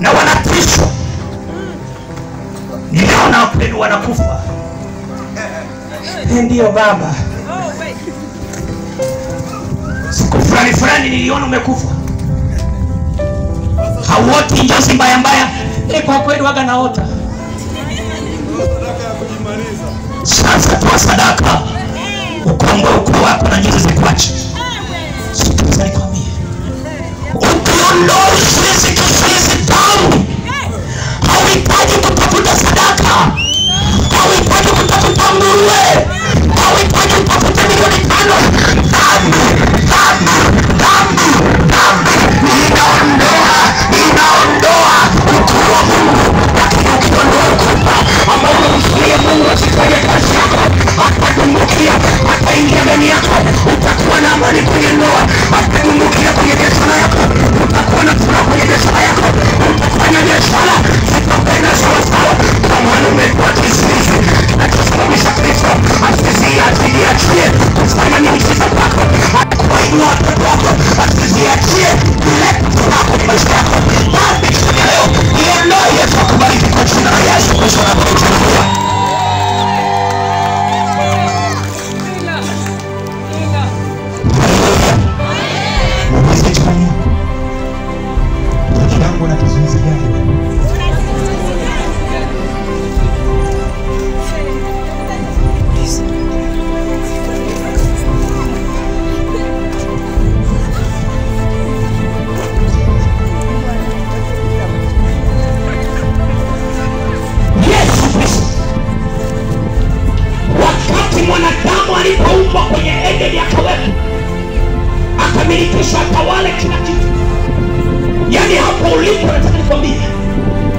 na wanatishwa. Ninaona wapendwa wanakufa. Ndiyo baba, siku fulani fulani niliona umekufa. Hauoti njozi mbaya mbaya? E, kwa kweli waga naota. Sasa toa akamilikishwa atawale kila kitu. Yaani hapo ulipo, nataka nikwambie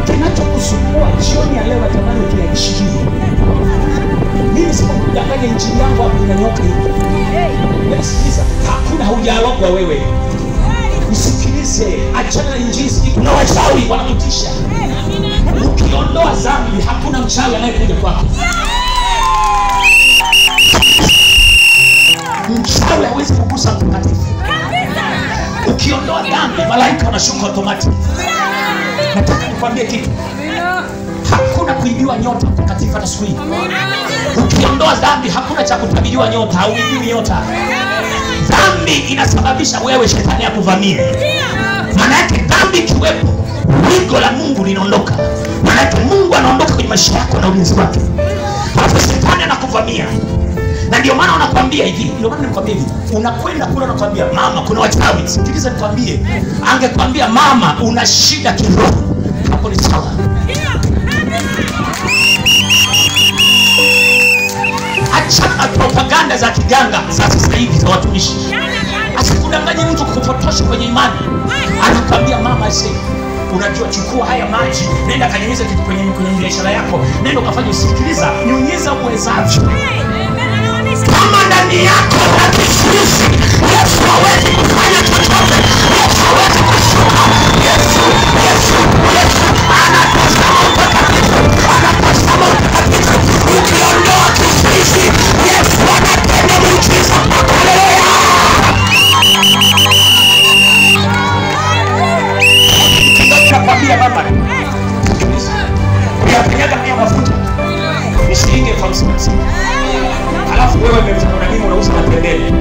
kinachokusumbua jioni ya leo, natamani ukiachilie. Mimi sikudanganya, injili yangu hapo inanyoka hivi. Nasikiliza, hakuna hujalogwa wewe, Nisikilize, achana na injili. Kuna wachawi wanakutisha. Ukiondoa dhambi, hakuna mchawi anayekuja kwako. Mchawi hawezi kugusa mtakatifu. Ukiondoa dhambi, malaika wanashuka automatic. Nataka nikwambie kitu, hakuna kuibiwa nyota mtakatifu hata siku hii. Ukiondoa dhambi, hakuna cha kutabiriwa nyota, hauibiwi nyota. Dhambi inasababisha wewe shetani akuvamie. Maana yake dhambi ikiwepo, wigo la Mungu linaondoka. Maana yake Mungu anaondoka kwenye maisha yako na ulinzi wake, halafu shetani anakuvamia na ndio maana unakwambia hivi, ndio maana nikwambia hivi, unakwenda kule unakwambia mama, kuna wachawi. Sikiliza nikwambie, angekwambia mama, una shida kiroho, hapo ni sawa. Achana propaganda za kiganga za sasa hivi za watumishi, asikudanganye mtu kukupotosha kwenye imani. Anakwambia mama, ase unajua, chukua haya maji, nenda kanyunyiza kitu kwenye biashara yako, nenda ukafanya. usikiliza nyunyiza uwezavyo kama ndani yako na mizizi. Yesu hawezi kufanya chochote, Yesu hawezi kushuka. Yesu, Yesu, Yesu anatazama utakatifu, anatazama utakatifu, ukiondoa kizuizi, Yesu anatenda muujiza. Haleluya! Nakwambia baba, uyakanyaga haya mafuta nisiinge kwa msimamizi, alafu wewe una búsqueda aprender.